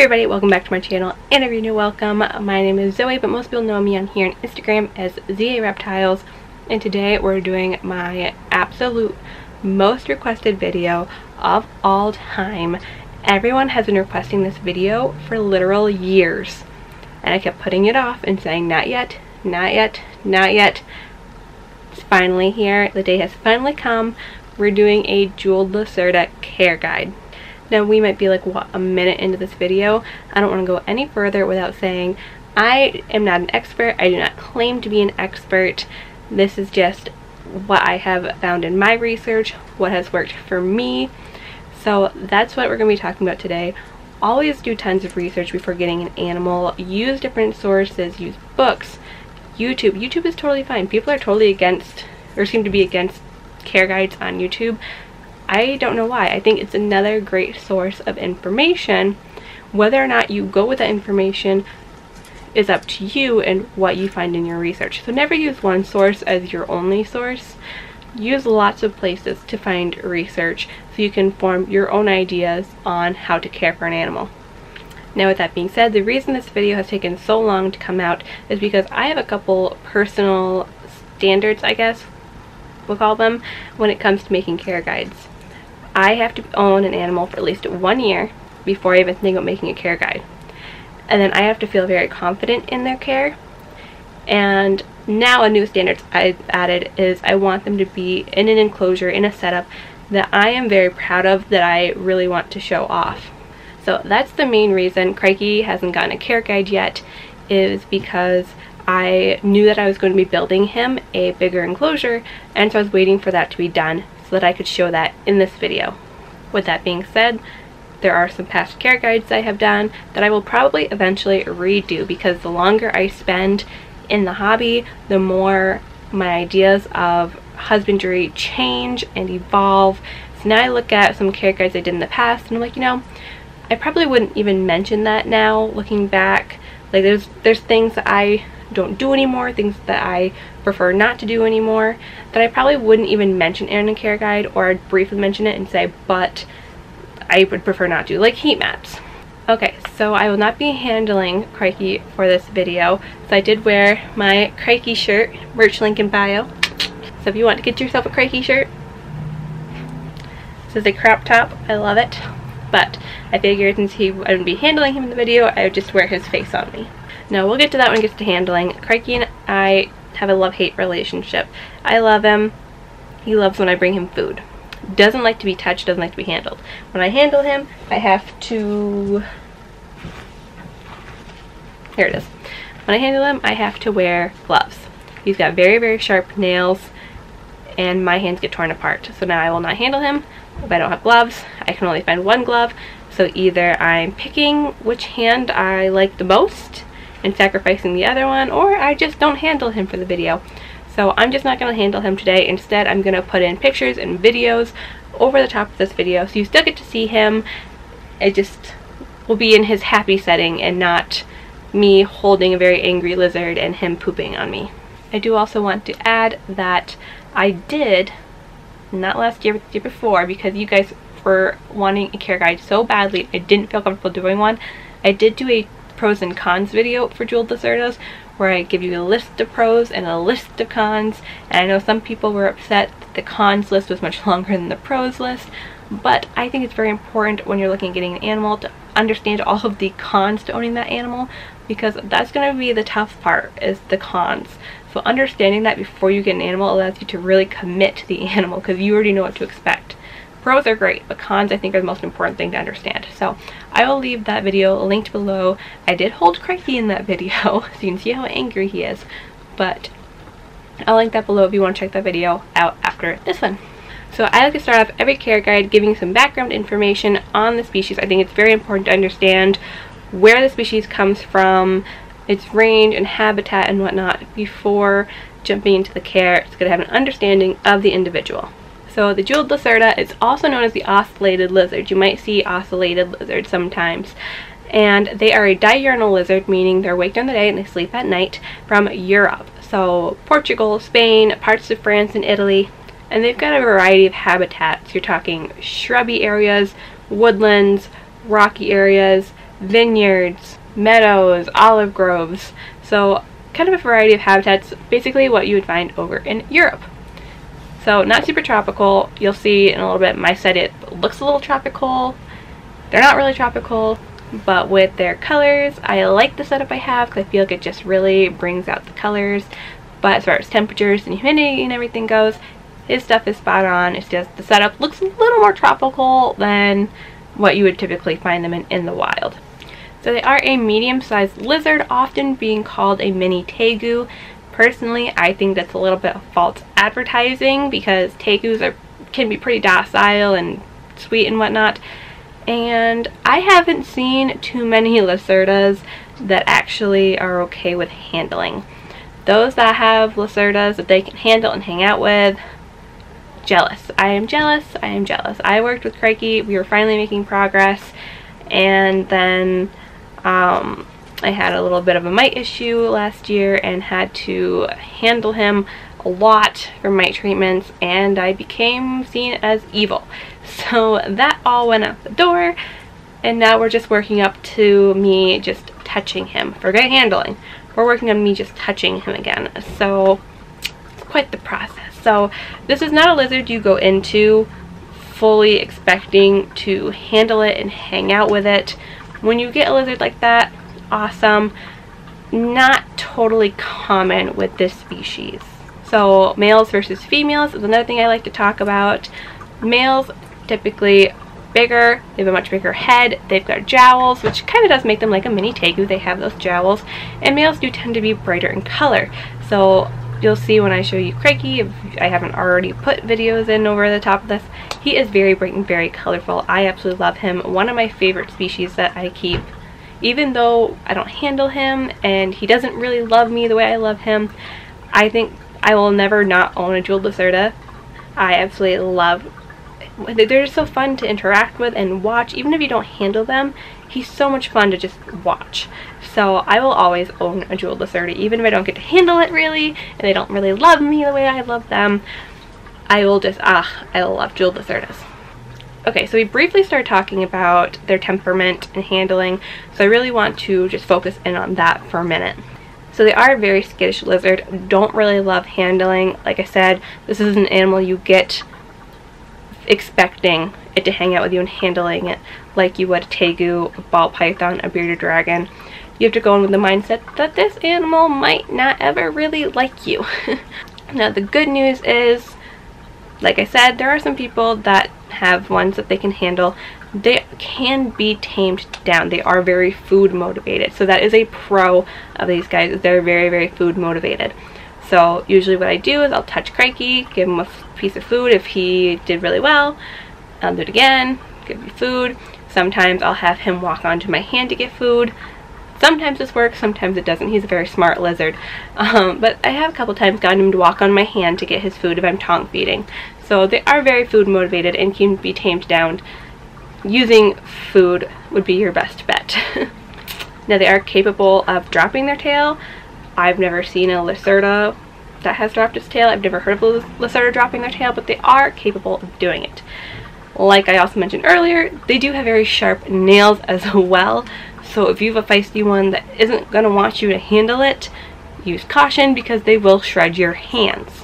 everybody, welcome back to my channel, and you're new, welcome. My name is Zoe, but most people know me on here on Instagram as ZA Reptiles, and today we're doing my absolute most requested video of all time. Everyone has been requesting this video for literal years, and I kept putting it off and saying not yet, not yet, not yet. It's finally here. The day has finally come. We're doing a jeweled Lacerta care guide. Now we might be like, what, a minute into this video? I don't want to go any further without saying I am not an expert. I do not claim to be an expert. This is just what I have found in my research, what has worked for me. So that's what we're going to be talking about today. Always do tons of research before getting an animal. Use different sources, use books, YouTube. YouTube is totally fine. People are totally against, or seem to be against care guides on YouTube. I don't know why. I think it's another great source of information. Whether or not you go with that information is up to you and what you find in your research. So never use one source as your only source. Use lots of places to find research so you can form your own ideas on how to care for an animal. Now with that being said, the reason this video has taken so long to come out is because I have a couple personal standards, I guess we'll call them, when it comes to making care guides. I have to own an animal for at least one year before I even think of making a care guide. And then I have to feel very confident in their care. And now a new standard I've added is I want them to be in an enclosure, in a setup that I am very proud of, that I really want to show off. So that's the main reason Crikey hasn't gotten a care guide yet, is because I knew that I was going to be building him a bigger enclosure, and so I was waiting for that to be done so that I could show that in this video. With that being said, there are some past care guides I have done that I will probably eventually redo because the longer I spend in the hobby, the more my ideas of husbandry change and evolve. So now I look at some care guides I did in the past and I'm like, you know, I probably wouldn't even mention that now looking back. Like there's there's things that I don't do anymore, things that I prefer not to do anymore, that I probably wouldn't even mention in a care guide or I'd briefly mention it and say, but I would prefer not to, like heat maps. Okay, so I will not be handling Crikey for this video. So I did wear my Crikey shirt, merch link in bio. So if you want to get yourself a Crikey shirt, this is a crop top. I love it. But I figured since he wouldn't be handling him in the video, I would just wear his face on me. No, we'll get to that when it gets to handling. Crikey and I have a love-hate relationship. I love him. He loves when I bring him food. Doesn't like to be touched, doesn't like to be handled. When I handle him, I have to... Here it is. When I handle him, I have to wear gloves. He's got very, very sharp nails, and my hands get torn apart. So now I will not handle him if I don't have gloves. I can only find one glove, so either I'm picking which hand I like the most, and sacrificing the other one or I just don't handle him for the video. So I'm just not going to handle him today. Instead, I'm going to put in pictures and videos over the top of this video so you still get to see him. It just will be in his happy setting and not me holding a very angry lizard and him pooping on me. I do also want to add that I did, not last year, but the year before, because you guys were wanting a care guide so badly, I didn't feel comfortable doing one. I did do a pros and cons video for Jeweled Lacertas where I give you a list of pros and a list of cons and I know some people were upset that the cons list was much longer than the pros list but I think it's very important when you're looking at getting an animal to understand all of the cons to owning that animal because that's going to be the tough part is the cons. So understanding that before you get an animal allows you to really commit to the animal because you already know what to expect. Pros are great, but cons I think are the most important thing to understand. So I will leave that video linked below. I did hold Crikey in that video, so you can see how angry he is. But I'll link that below if you want to check that video out after this one. So I like to start off every care guide giving some background information on the species. I think it's very important to understand where the species comes from, its range and habitat and whatnot before jumping into the care. It's going to have an understanding of the individual. So the jeweled lacerta is also known as the ocellated lizard. You might see ocellated lizards sometimes. And they are a diurnal lizard, meaning they're awake during the day and they sleep at night, from Europe. So Portugal, Spain, parts of France and Italy. And they've got a variety of habitats. You're talking shrubby areas, woodlands, rocky areas, vineyards, meadows, olive groves. So kind of a variety of habitats, basically what you would find over in Europe. So not super tropical. You'll see in a little bit my set it looks a little tropical. They're not really tropical, but with their colors, I like the setup I have because I feel like it just really brings out the colors. But as far as temperatures and humidity and everything goes, his stuff is spot on. It's just the setup looks a little more tropical than what you would typically find them in in the wild. So they are a medium-sized lizard, often being called a mini tegu. Personally, I think that's a little bit of false advertising because tegus are can be pretty docile and sweet and whatnot. And I haven't seen too many Lacertas that actually are okay with handling. Those that have Lacertas that they can handle and hang out with, jealous. I am jealous. I am jealous. I worked with Crikey. We were finally making progress. And then um, I had a little bit of a mite issue last year and had to handle him a lot for mite treatments and I became seen as evil. So that all went out the door and now we're just working up to me just touching him. Forget handling. We're working on me just touching him again. So it's quite the process. So this is not a lizard you go into fully expecting to handle it and hang out with it. When you get a lizard like that, awesome. Not totally common with this species. So males versus females is another thing I like to talk about. Males typically bigger, they have a much bigger head, they've got jowls, which kind of does make them like a mini tegu, they have those jowls, and males do tend to be brighter in color. So you'll see when I show you Crikey, if I haven't already put videos in over the top of this, he is very bright and very colorful. I absolutely love him. One of my favorite species that I keep even though I don't handle him and he doesn't really love me the way I love him, I think I will never not own a jeweled Lacerta. I absolutely love they're just so fun to interact with and watch. Even if you don't handle them he's so much fun to just watch. So I will always own a jeweled Lacerta even if I don't get to handle it really and they don't really love me the way I love them I will just ah I love jeweled Lacertas Okay, so we briefly started talking about their temperament and handling, so I really want to just focus in on that for a minute. So they are a very skittish lizard, don't really love handling. Like I said, this is an animal you get expecting it to hang out with you and handling it like you would a tegu, a ball python, a bearded dragon. You have to go in with the mindset that this animal might not ever really like you. now the good news is, like I said, there are some people that have ones that they can handle, they can be tamed down. They are very food motivated. So that is a pro of these guys. They're very, very food motivated. So usually what I do is I'll touch Crikey, give him a piece of food if he did really well. I'll do it again, give him food. Sometimes I'll have him walk onto my hand to get food. Sometimes this works, sometimes it doesn't. He's a very smart lizard. Um, but I have a couple times gotten him to walk on my hand to get his food if I'm tongue feeding. So they are very food motivated and can be tamed down. Using food would be your best bet. now they are capable of dropping their tail. I've never seen a Lacerta that has dropped its tail. I've never heard of a Lacerta dropping their tail, but they are capable of doing it. Like I also mentioned earlier, they do have very sharp nails as well. So if you have a feisty one that isn't going to want you to handle it, use caution because they will shred your hands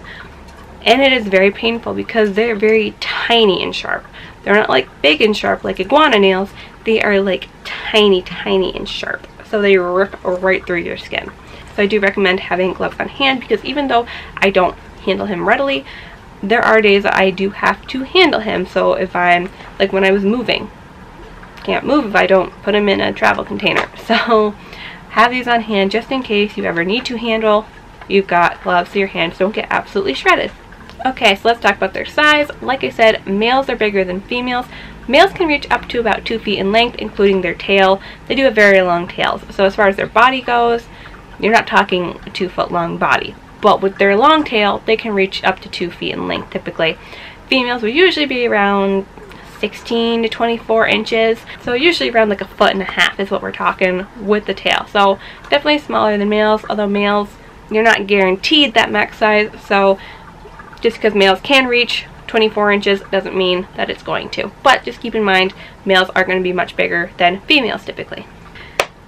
and it is very painful because they're very tiny and sharp. They're not like big and sharp like iguana nails, they are like tiny, tiny and sharp. So they rip right through your skin. So I do recommend having gloves on hand because even though I don't handle him readily, there are days that I do have to handle him. So if I'm, like when I was moving, can't move if I don't put him in a travel container. So have these on hand just in case you ever need to handle. You've got gloves so your hands don't get absolutely shredded. Okay, so let's talk about their size. Like I said, males are bigger than females. Males can reach up to about 2 feet in length, including their tail. They do have very long tails. So as far as their body goes, you're not talking a 2 foot long body. But with their long tail, they can reach up to 2 feet in length typically. Females will usually be around 16 to 24 inches. So usually around like a foot and a half is what we're talking with the tail. So definitely smaller than males, although males, you're not guaranteed that max size. So just because males can reach 24 inches doesn't mean that it's going to. But just keep in mind, males are going to be much bigger than females typically.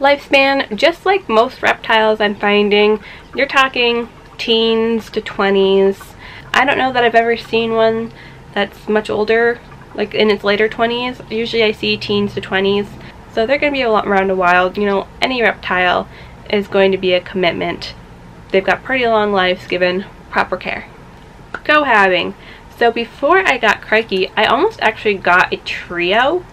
lifespan, just like most reptiles I'm finding, you're talking teens to 20s. I don't know that I've ever seen one that's much older, like in its later 20s. Usually I see teens to 20s. So they're going to be a lot around a while. You know, any reptile is going to be a commitment. They've got pretty long lives given proper care. Cohabbing. So before I got Crikey, I almost actually got a trio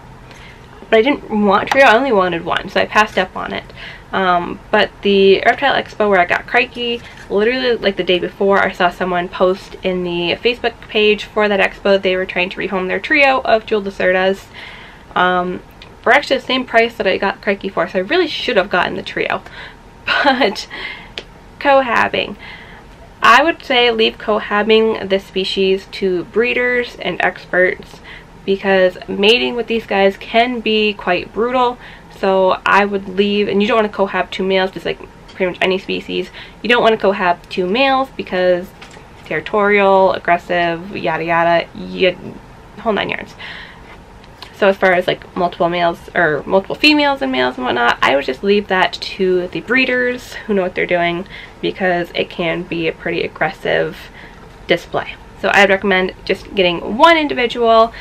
but I didn't want trio, I only wanted one, so I passed up on it. Um, but the Reptile Expo where I got Crikey, literally like the day before, I saw someone post in the Facebook page for that expo they were trying to rehome their trio of Jewel Lacertas um, for actually the same price that I got Crikey for, so I really should have gotten the trio. But cohabbing. I would say leave cohabbing this species to breeders and experts because mating with these guys can be quite brutal. So I would leave, and you don't want to cohab two males, just like pretty much any species. You don't want to cohab two males because territorial, aggressive, yada yada, you, whole nine yards. So as far as like multiple males or multiple females and males and whatnot, I would just leave that to the breeders who know what they're doing because it can be a pretty aggressive display. So I'd recommend just getting one individual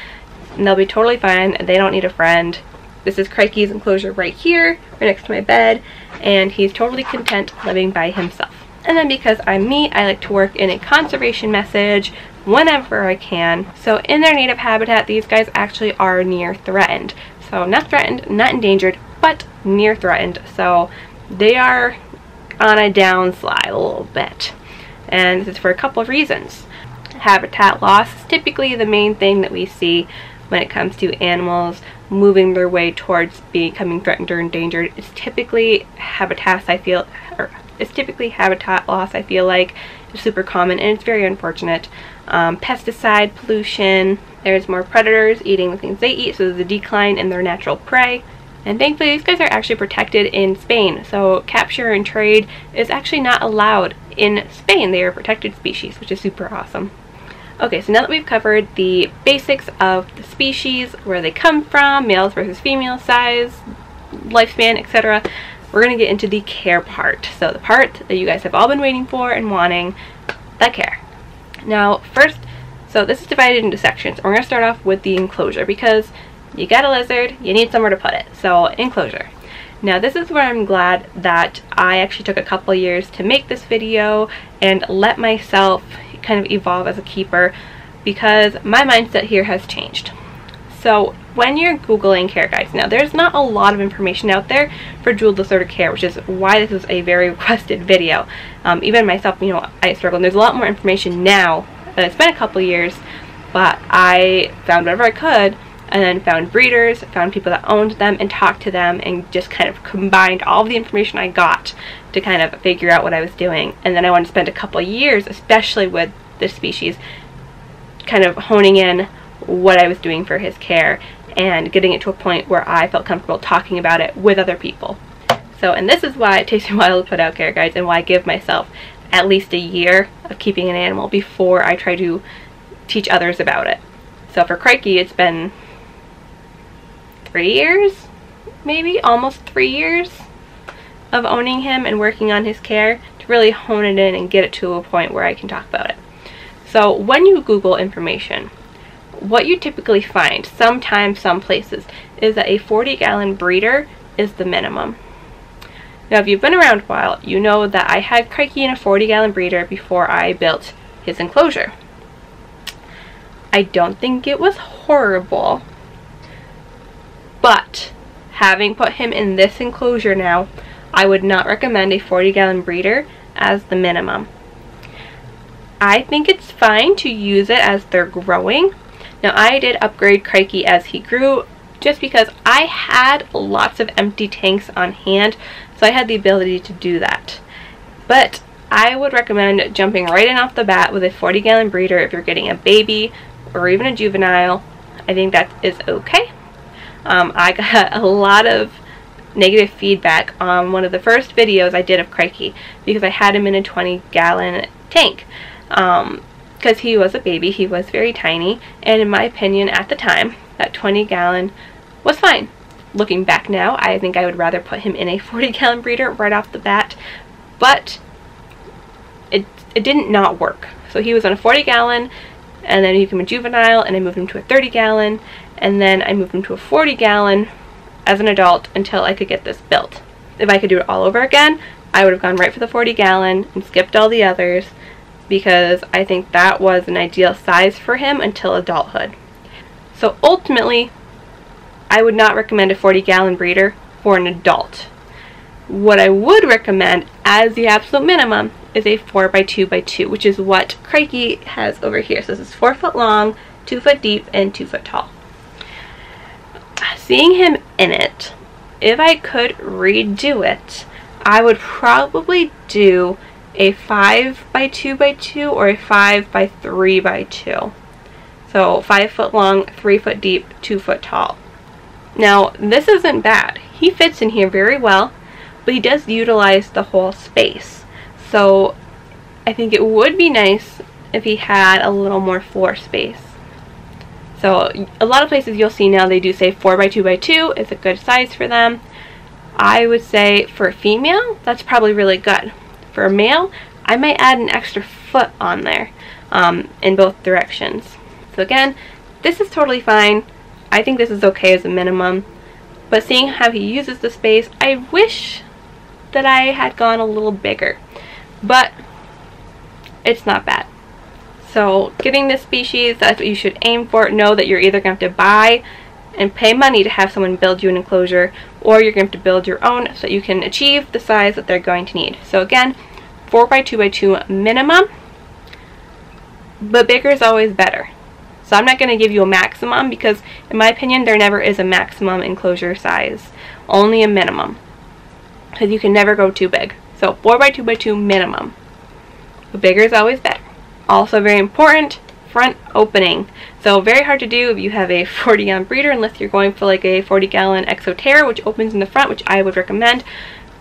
and they'll be totally fine. They don't need a friend. This is Crikey's enclosure right here, right next to my bed, and he's totally content living by himself. And then because I'm me, I like to work in a conservation message whenever I can. So in their native habitat, these guys actually are near threatened. So not threatened, not endangered, but near threatened. So they are on a downslide a little bit. And this is for a couple of reasons. Habitat loss is typically the main thing that we see when it comes to animals moving their way towards becoming threatened or endangered. It's typically habitat I feel or it's typically habitat loss I feel like super common and it's very unfortunate. Um, pesticide pollution, there's more predators eating the things they eat so there's a decline in their natural prey. And thankfully these guys are actually protected in Spain. So capture and trade is actually not allowed in Spain. They are a protected species, which is super awesome. Okay, so now that we've covered the basics of the species, where they come from, males versus female size, lifespan, etc., we're going to get into the care part. So the part that you guys have all been waiting for and wanting, the care. Now, first, so this is divided into sections. We're going to start off with the enclosure because you got a lizard, you need somewhere to put it. So, enclosure. Now this is where I'm glad that I actually took a couple years to make this video and let myself kind of evolve as a keeper because my mindset here has changed. So when you're Googling care guides, now there's not a lot of information out there for jeweled Lacerta care, which is why this was a very requested video. Um, even myself, you know, I struggle. There's a lot more information now. It's been a couple years, but I found whatever I could and then found breeders, found people that owned them and talked to them and just kind of combined all of the information I got to kind of figure out what I was doing. And then I wanted to spend a couple years, especially with this species, kind of honing in what I was doing for his care and getting it to a point where I felt comfortable talking about it with other people. So, and this is why it takes me a while to put out care guides and why I give myself at least a year of keeping an animal before I try to teach others about it. So for Crikey, it's been three years, maybe almost three years of owning him and working on his care to really hone it in and get it to a point where I can talk about it. So when you Google information, what you typically find, sometimes some places, is that a 40 gallon breeder is the minimum. Now if you've been around a while, you know that I had Crikey in a 40 gallon breeder before I built his enclosure. I don't think it was horrible but having put him in this enclosure now, I would not recommend a 40 gallon breeder as the minimum. I think it's fine to use it as they're growing. Now I did upgrade Crikey as he grew just because I had lots of empty tanks on hand so I had the ability to do that. But I would recommend jumping right in off the bat with a 40 gallon breeder if you're getting a baby or even a juvenile. I think that is okay. Um, I got a lot of negative feedback on one of the first videos I did of Crikey because I had him in a 20 gallon tank. Um, because he was a baby, he was very tiny, and in my opinion at the time, that 20 gallon was fine. looking back now, I think I would rather put him in a 40 gallon breeder right off the bat, but it, it didn't not work. So he was on a 40 gallon, and then he became a juvenile, and I moved him to a 30 gallon, and then I moved him to a 40 gallon as an adult until I could get this built. If I could do it all over again, I would have gone right for the 40 gallon and skipped all the others because I think that was an ideal size for him until adulthood. So ultimately, I would not recommend a 40 gallon breeder for an adult. What I would recommend as the absolute minimum is a 4x2x2, which is what Crikey has over here. So this is 4 foot long, 2 foot deep, and 2 foot tall. Seeing him in it, if I could redo it, I would probably do a 5 by 2 by 2 or a 5 by 3 by 2. So 5 foot long, 3 foot deep, 2 foot tall. Now, this isn't bad. He fits in here very well, but he does utilize the whole space. So I think it would be nice if he had a little more floor space. So a lot of places you'll see now they do say 4 by 2 by 2 is a good size for them. I would say for a female, that's probably really good. For a male, I might add an extra foot on there um, in both directions. So again, this is totally fine. I think this is okay as a minimum. But seeing how he uses the space, I wish that I had gone a little bigger. But it's not bad. So getting this species, that's what you should aim for. Know that you're either going to have to buy and pay money to have someone build you an enclosure or you're going to have to build your own so that you can achieve the size that they're going to need. So again, 4 by 2 by 2 minimum, but bigger is always better. So I'm not going to give you a maximum because in my opinion there never is a maximum enclosure size, only a minimum. Because you can never go too big. So 4 by 2 by 2 minimum. But bigger is always better. Also very important, front opening. So very hard to do if you have a 40 gallon breeder unless you're going for like a 40 gallon Exo Terra which opens in the front which I would recommend.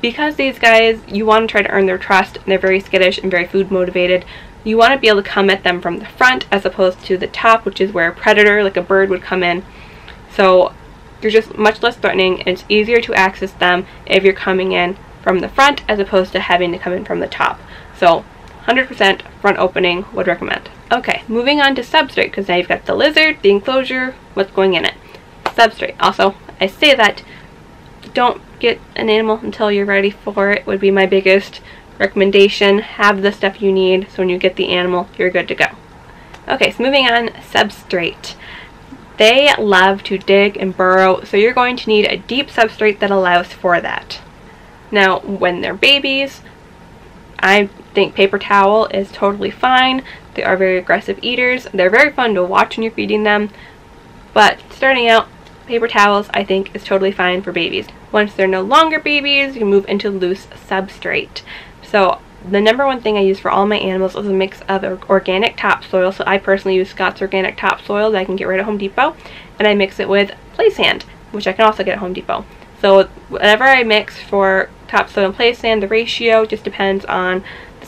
Because these guys, you want to try to earn their trust and they're very skittish and very food motivated, you want to be able to come at them from the front as opposed to the top which is where a predator like a bird would come in. So you're just much less threatening and it's easier to access them if you're coming in from the front as opposed to having to come in from the top. So 100% front opening would recommend. Okay, moving on to substrate because now you've got the lizard, the enclosure, what's going in it. Substrate. Also, I say that don't get an animal until you're ready for it would be my biggest recommendation. Have the stuff you need so when you get the animal, you're good to go. Okay, so moving on, substrate. They love to dig and burrow, so you're going to need a deep substrate that allows for that. Now, when they're babies, I think paper towel is totally fine. They are very aggressive eaters. They're very fun to watch when you're feeding them. But starting out, paper towels I think is totally fine for babies. Once they're no longer babies, you move into loose substrate. So the number one thing I use for all my animals is a mix of organic topsoil. So I personally use Scott's organic topsoil that I can get right at Home Depot. And I mix it with play sand, which I can also get at Home Depot. So whatever I mix for topsoil and play sand, the ratio just depends on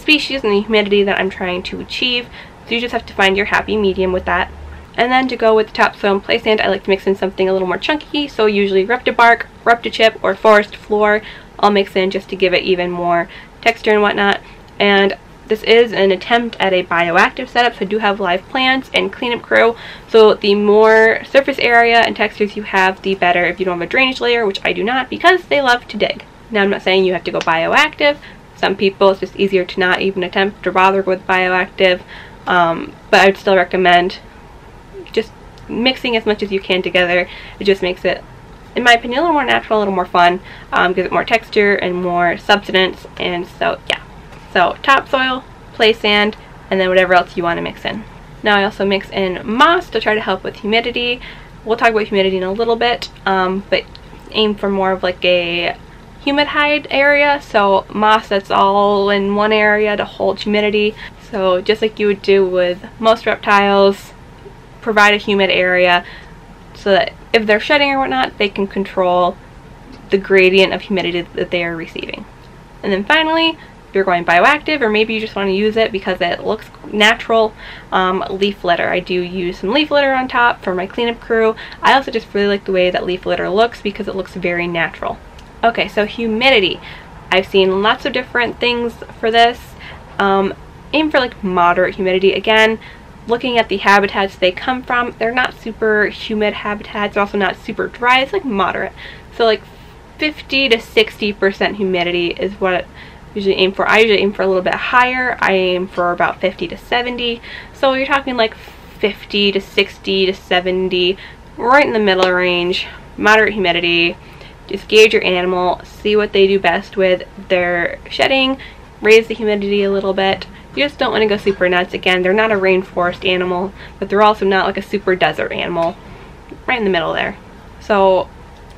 species and the humidity that I'm trying to achieve. So you just have to find your happy medium with that. And then to go with the topsoil and play sand, I like to mix in something a little more chunky. So usually Reptibark, Reptichip, or Forest Floor. I'll mix in just to give it even more texture and whatnot. And this is an attempt at a bioactive setup, so I do have live plants and cleanup crew. So the more surface area and textures you have, the better if you don't have a drainage layer, which I do not because they love to dig. Now I'm not saying you have to go bioactive. Some people it's just easier to not even attempt to bother with bioactive. Um, but I would still recommend just mixing as much as you can together. It just makes it, in my opinion, a little more natural, a little more fun, um, gives it more texture and more substance. And so, yeah. So, topsoil, play sand, and then whatever else you want to mix in. Now I also mix in moss to try to help with humidity. We'll talk about humidity in a little bit, um, but aim for more of like a humid hide area so moss that's all in one area to hold humidity. So just like you would do with most reptiles provide a humid area so that if they're shedding or whatnot they can control the gradient of humidity that they are receiving. And then finally you're going bioactive or maybe you just want to use it because it looks natural um, leaf litter. I do use some leaf litter on top for my cleanup crew. I also just really like the way that leaf litter looks because it looks very natural okay so humidity I've seen lots of different things for this um, aim for like moderate humidity again looking at the habitats they come from they're not super humid habitats they're also not super dry it's like moderate so like 50 to 60 percent humidity is what I usually aim for. I usually aim for a little bit higher. I aim for about 50 to 70. So you're talking like 50 to 60 to 70, right in the middle range, moderate humidity. Just gauge your animal, see what they do best with their shedding, raise the humidity a little bit. You just don't want to go super nuts. Again, they're not a rainforest animal, but they're also not like a super desert animal. Right in the middle there. So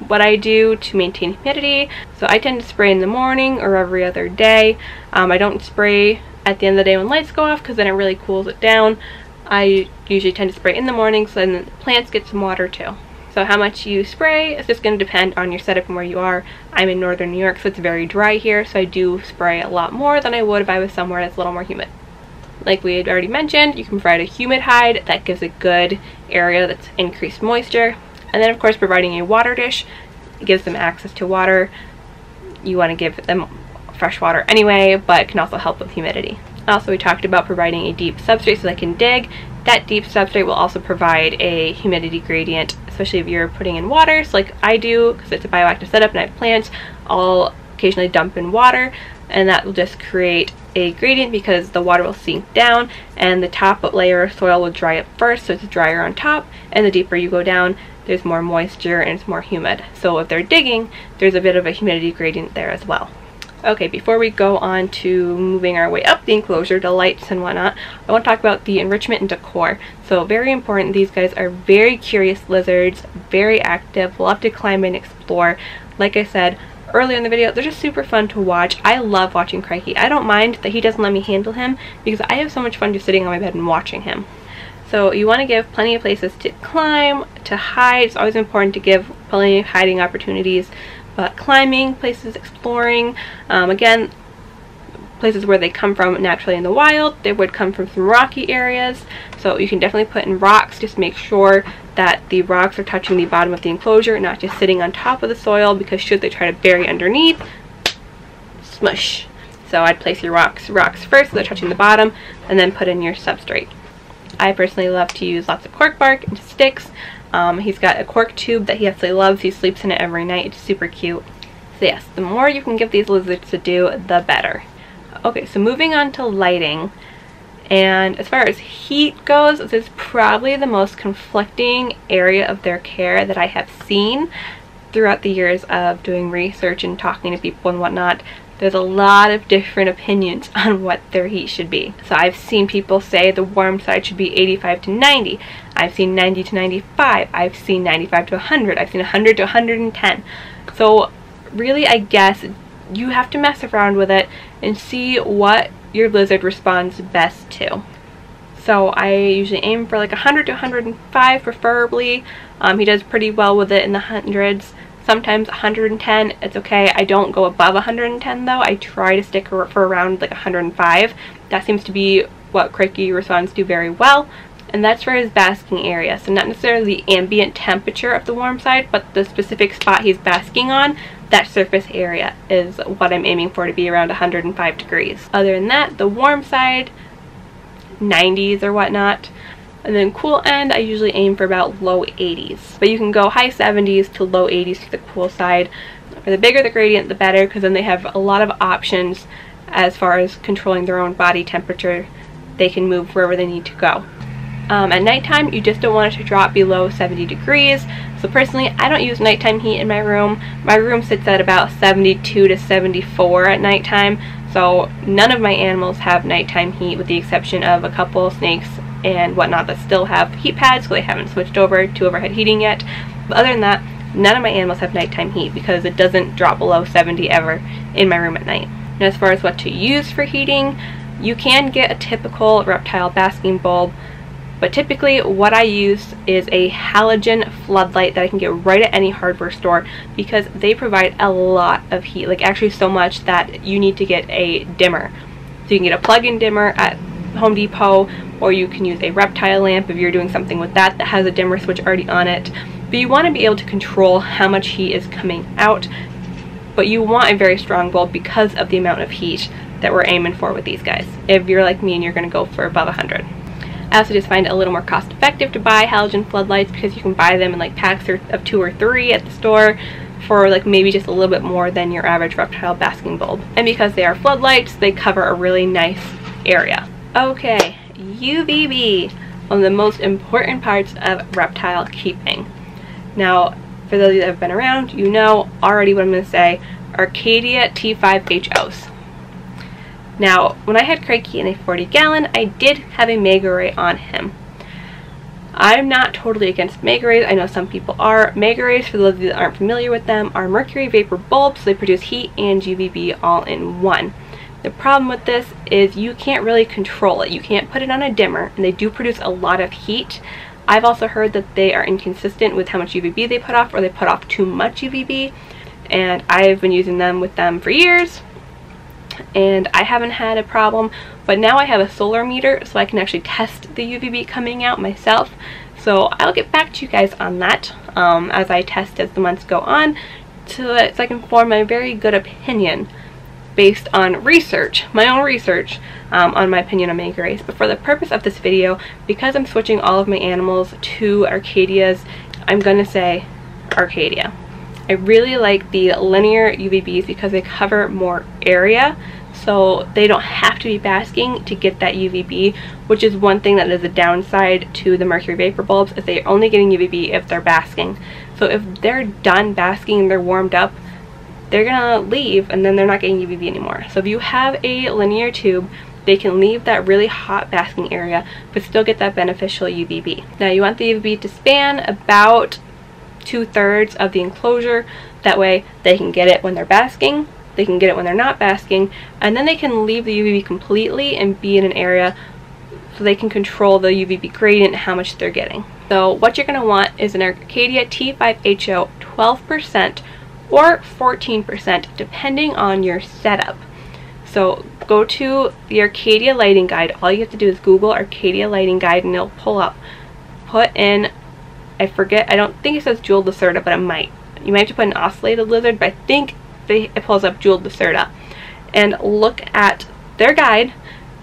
what I do to maintain humidity. So I tend to spray in the morning or every other day. Um, I don't spray at the end of the day when lights go off because then it really cools it down. I usually tend to spray in the morning so then the plants get some water too. So how much you spray is just going to depend on your setup and where you are. I'm in northern New York so it's very dry here so I do spray a lot more than I would if I was somewhere that's a little more humid. Like we had already mentioned, you can provide a humid hide that gives a good area that's increased moisture. And then of course providing a water dish gives them access to water. You want to give them fresh water anyway, but it can also help with humidity. Also, we talked about providing a deep substrate so they can dig. That deep substrate will also provide a humidity gradient, especially if you're putting in water. So like I do, because it's a bioactive setup and I have plants, I'll occasionally dump in water and that will just create a gradient because the water will sink down and the top layer of soil will dry up first so it's drier on top and the deeper you go down there's more moisture and it's more humid. So if they're digging, there's a bit of a humidity gradient there as well. Okay, before we go on to moving our way up the enclosure the lights and whatnot, I want to talk about the enrichment and decor. So very important, these guys are very curious lizards, very active, love to climb and explore. Like I said earlier in the video, they're just super fun to watch. I love watching Crikey. I don't mind that he doesn't let me handle him because I have so much fun just sitting on my bed and watching him. So you want to give plenty of places to climb, to hide. It's always important to give plenty of hiding opportunities. But climbing, places exploring, um, again, places where they come from naturally in the wild. They would come from some rocky areas. So you can definitely put in rocks. Just make sure that the rocks are touching the bottom of the enclosure, not just sitting on top of the soil because should they try to bury underneath, smush. So I'd place your rocks rocks first so they're touching the bottom and then put in your substrate. I personally love to use lots of cork bark and sticks. Um, he's got a cork tube that he absolutely loves. He sleeps in it every night. It's super cute. So yes, the more you can give these lizards to do, the better. Okay, so moving on to lighting. And as far as heat goes, this is probably the most conflicting area of their care that I have seen throughout the years of doing research and talking to people and whatnot there's a lot of different opinions on what their heat should be. So I've seen people say the warm side should be 85 to 90. I've seen 90 to 95. I've seen 95 to 100. I've seen 100 to 110. So really, I guess you have to mess around with it and see what your lizard responds best to. So I usually aim for like 100 to 105 preferably. Um, he does pretty well with it in the hundreds sometimes 110 it's okay i don't go above 110 though i try to stick for around like 105 that seems to be what Crikey responds to very well and that's for his basking area so not necessarily the ambient temperature of the warm side but the specific spot he's basking on that surface area is what I'm aiming for to be around 105 degrees other than that the warm side 90s or whatnot and then cool end, I usually aim for about low 80s. But you can go high 70s to low 80s for the cool side. The bigger the gradient, the better, because then they have a lot of options as far as controlling their own body temperature. They can move wherever they need to go. Um, at nighttime, you just don't want it to drop below 70 degrees. So personally, I don't use nighttime heat in my room. My room sits at about 72 to 74 at nighttime. So none of my animals have nighttime heat with the exception of a couple snakes and whatnot that still have heat pads so they haven't switched over to overhead heating yet. But other than that, none of my animals have nighttime heat because it doesn't drop below 70 ever in my room at night. And as far as what to use for heating, you can get a typical reptile basking bulb But typically what I use is a halogen floodlight that I can get right at any hardware store because they provide a lot of heat, like actually so much that you need to get a dimmer. So you can get a plug-in dimmer at Home Depot or you can use a reptile lamp if you're doing something with that that has a dimmer switch already on it. But you want to be able to control how much heat is coming out but you want a very strong bulb because of the amount of heat that we're aiming for with these guys. If you're like me and you're going to go for above 100. I also just find it a little more cost effective to buy halogen floodlights because you can buy them in like packs of two or three at the store for like maybe just a little bit more than your average reptile basking bulb. And because they are floodlights, they cover a really nice area. Okay, UVB, one of the most important parts of reptile keeping. Now, for those that have been around, you know already what I'm going to say. Arcadia T5HOs. Now, when I had Crikey in a 40 gallon, I did have a Mega Ray on him. I'm not totally against Mega Rays. I know some people are. Mega Rays, for those of you that aren't familiar with them, are mercury vapor bulbs. So they produce heat and UVB all in one. The problem with this is you can't really control it. You can't put it on a dimmer, and they do produce a lot of heat. I've also heard that they are inconsistent with how much UVB they put off or they put off too much UVB and I've been using them with them for years and I haven't had a problem but now I have a solar meter so I can actually test the UVB coming out myself so I'll get back to you guys on that um, as I test as the months go on so, so I can form a very good opinion based on research, my own research, um, on my opinion on Mega Rays. But for the purpose of this video, because I'm switching all of my animals to Arcadias, I'm going to say Arcadia. I really like the linear UVBs because they cover more area so they don't have to be basking to get that UVB which is one thing that is a downside to the mercury vapor bulbs is they're only getting UVB if they're basking so if they're done basking and they're warmed up they're gonna leave and then they're not getting UVB anymore. So if you have a linear tube, they can leave that really hot basking area but still get that beneficial UVB. Now you want the UVB to span about two-thirds of the enclosure. That way they can get it when they're basking, they can get it when they're not basking, and then they can leave the UVB completely and be in an area so they can control the UVB gradient how much they're getting. So what you're going to want is an Arcadia T5HO 12% or 14% depending on your setup. So go to the Arcadia lighting guide. All you have to do is Google Arcadia lighting guide and it'll pull up. Put in, I forget, I don't think it says Jewel Lacerta, but it might. You might have to put an ocellated lizard, but I think they, it pulls up Jewel Lacerta. And look at their guide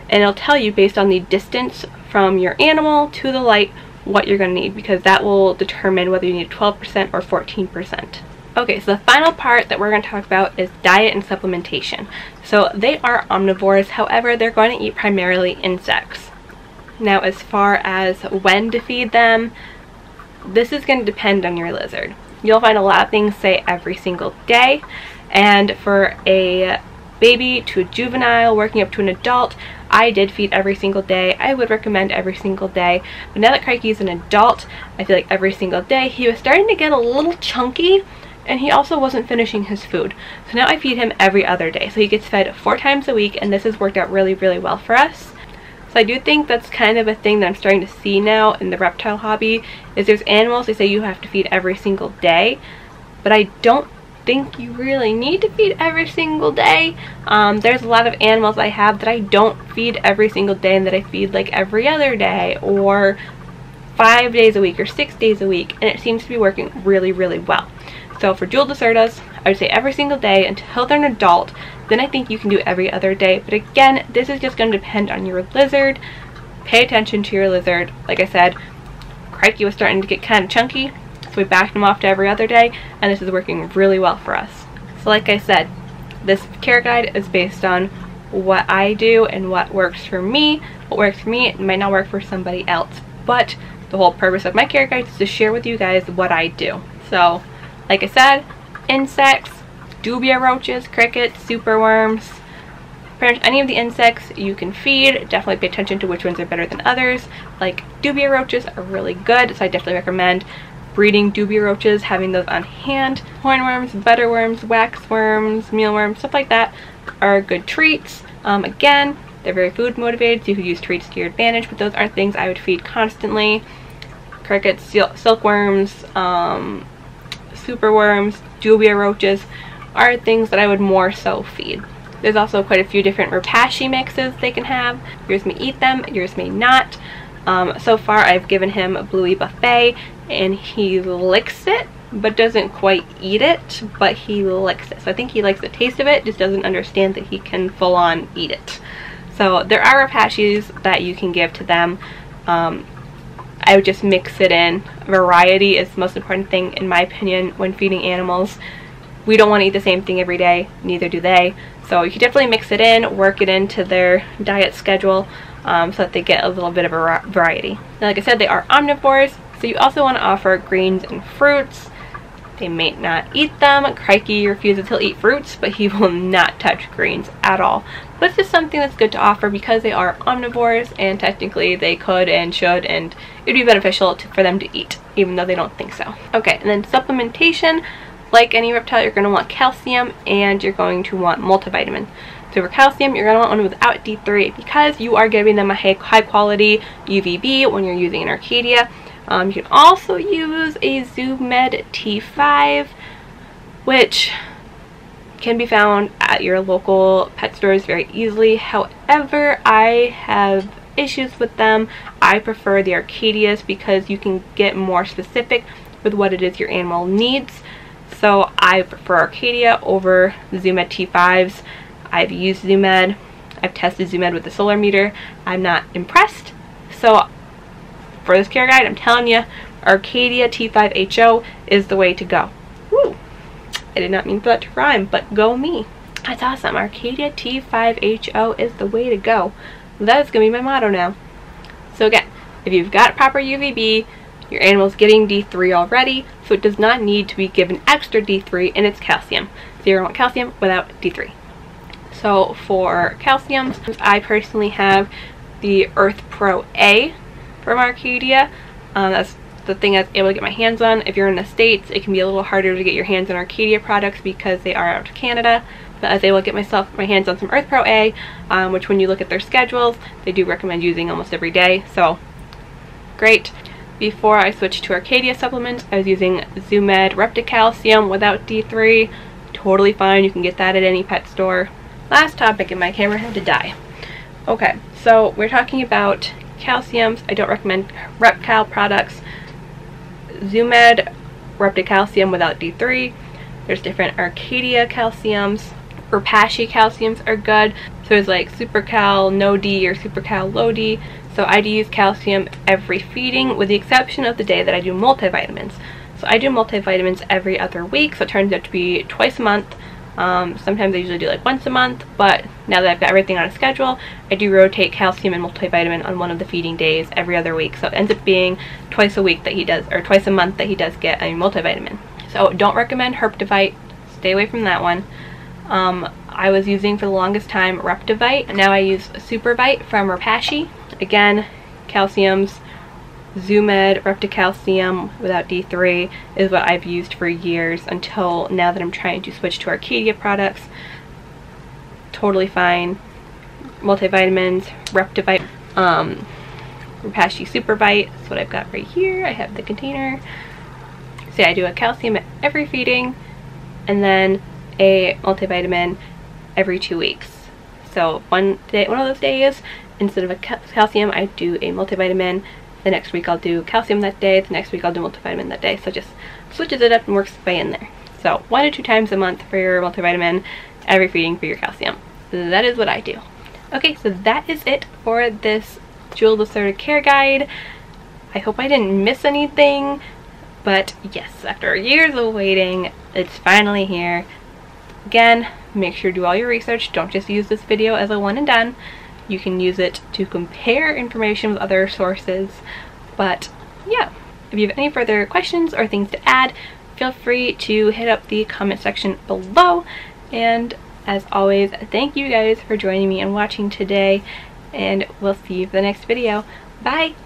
and it'll tell you based on the distance from your animal to the light what you're going to need because that will determine whether you need 12% or 14%. Okay, so the final part that we're going to talk about is diet and supplementation. So they are omnivores, however, they're going to eat primarily insects. Now, as far as when to feed them, this is going to depend on your lizard. You'll find a lot of things say every single day, and for a baby to a juvenile working up to an adult, I did feed every single day. I would recommend every single day. But now that Crikey is an adult, I feel like every single day he was starting to get a little chunky and he also wasn't finishing his food. So now I feed him every other day. So he gets fed four times a week and this has worked out really, really well for us. So I do think that's kind of a thing that I'm starting to see now in the reptile hobby is there's animals they say you have to feed every single day, but I don't think you really need to feed every single day. Um, there's a lot of animals I have that I don't feed every single day and that I feed like every other day or five days a week or six days a week and it seems to be working really, really well. So for Jewel Lacertas, I would say every single day until they're an adult. Then I think you can do every other day. But again, this is just going to depend on your lizard. Pay attention to your lizard. Like I said, Crikey was starting to get kind of chunky. So we backed him off to every other day. And this is working really well for us. So like I said, this care guide is based on what I do and what works for me. What works for me might not work for somebody else. But the whole purpose of my care guide is to share with you guys what I do. So like I said, insects, dubia roaches, crickets, superworms, pretty much any of the insects you can feed. Definitely pay attention to which ones are better than others. Like dubia roaches are really good, so I definitely recommend breeding dubia roaches, having those on hand. Hornworms, butterworms, waxworms, mealworms, stuff like that are good treats. Um, again, They're very food motivated, so you could use treats to your advantage, but those aren't things I would feed constantly. Crickets, silkworms, um, superworms, dubia roaches are things that I would more so feed. There's also quite a few different Repashy mixes they can have. Yours may eat them, yours may not. Um, so far I've given him a Bluey Buffet and he licks it but doesn't quite eat it, but he likes it. So I think he likes the taste of it, just doesn't understand that he can full on eat it. So there are Repashys that you can give to them. Um, I would just mix it in. Variety is the most important thing in my opinion when feeding animals. We don't want to eat the same thing every day, neither do they. So you can definitely mix it in, work it into their diet schedule um, so that they get a little bit of a variety. Now, like I said, they are omnivores, so you also want to offer greens and fruits. They may not eat them. Crikey refuses he'll eat fruits, but he will not touch greens at all. But it's just something that's good to offer because they are omnivores and technically they could and should and it would be beneficial to, for them to eat, even though they don't think so. Okay, and then supplementation. Like any reptile, you're going to want calcium and you're going to want multivitamin. So for calcium, you're going to want one without D3 because you are giving them a high, quality UVB when you're using an Arcadia. Um, you can also use a Zoo Med T5, which can be found at your local pet stores very easily. However, I have issues with them. I prefer the Arcadias because you can get more specific with what it is your animal needs. So I prefer Arcadia over the Zoo T5s. I've used Zoo Med. I've tested Zoo Med with the solar meter. I'm not impressed. So for this care guide, I'm telling you, Arcadia T5HO is the way to go. Woo! I did not mean for that to rhyme, but go me. That's awesome. Arcadia T5HO is the way to go. That is going to be my motto now. So again, if you've got proper UVB, your animal's getting D3 already, so it does not need to be given extra D3 in its calcium. So you want calcium without D3. So for calciums, I personally have the Earth Pro A from Arcadia. Um, that's the thing I was able to get my hands on. If you're in the States, it can be a little harder to get your hands on Arcadia products because they are out of Canada. But I was able to get myself my hands on some Earth Pro A, um, which when you look at their schedules, they do recommend using almost every day. So, great. Before I switched to Arcadia supplements, I was using Zoo Med Repticalcium without D3. Totally fine, you can get that at any pet store. Last topic, and my camera had to die. Okay, so we're talking about calciums. I don't recommend Repcal products. Zoo Med Repticalcium without D3. There's different Arcadia calciums. Repashy calciums are good. So there's like Supercal no D or Supercal low D. So I do use calcium every feeding with the exception of the day that I do multivitamins. So I do multivitamins every other week, so it turns out to be twice a month. Um, sometimes I usually do like once a month, but now that I've got everything on a schedule, I do rotate calcium and multivitamin on one of the feeding days every other week. So it ends up being twice a week that he does, or twice a month that he does get a multivitamin. So don't recommend Herptivite. Stay away from that one. Um, I was using for the longest time Reptivite. Now I use Supervite from Again, calciums, Zoo Med Repticalcium without D3 is what I've used for years until now that I'm trying to switch to Arcadia products. Totally fine. Multivitamins, Reptivite, um, Repashy Supervite. That's what I've got right here. I have the container. Yeah, I do a calcium at every feeding and then a multivitamin every two weeks. So one day, one of those days, instead of a calcium, I do a multivitamin the next week I'll do calcium that day. The next week I'll do multivitamin that day. So just switches it up and works way in there. So one to two times a month for your multivitamin, every feeding for your calcium. That is what I do. Okay, so that is it for this Jeweled Lacerta Care Guide. I hope I didn't miss anything, but yes, after years of waiting, it's finally here. Again, make sure to do all your research. Don't just use this video as a one and done. You can use it to compare information with other sources. But yeah, if you have any further questions or things to add, feel free to hit up the comment section below. And as always, thank you guys for joining me and watching today. And we'll see you for the next video. Bye!